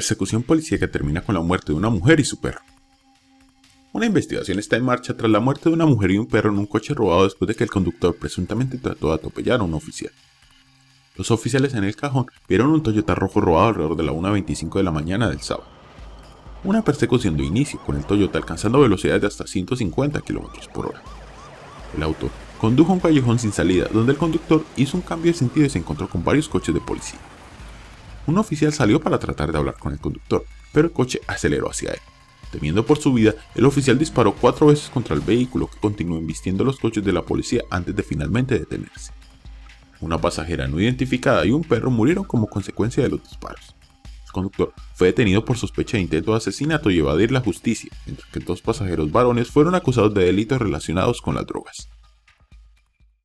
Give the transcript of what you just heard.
persecución policíaca termina con la muerte de una mujer y su perro. Una investigación está en marcha tras la muerte de una mujer y un perro en un coche robado después de que el conductor presuntamente trató de atropellar a un oficial. Los oficiales en el cajón vieron un Toyota rojo robado alrededor de la 1.25 de la mañana del sábado. Una persecución de inicio con el Toyota alcanzando velocidades de hasta 150 km por hora. El auto condujo a un callejón sin salida donde el conductor hizo un cambio de sentido y se encontró con varios coches de policía. Un oficial salió para tratar de hablar con el conductor, pero el coche aceleró hacia él. Temiendo por su vida, el oficial disparó cuatro veces contra el vehículo que continuó embistiendo los coches de la policía antes de finalmente detenerse. Una pasajera no identificada y un perro murieron como consecuencia de los disparos. El conductor fue detenido por sospecha de intento de asesinato y evadir la justicia, mientras que dos pasajeros varones fueron acusados de delitos relacionados con las drogas.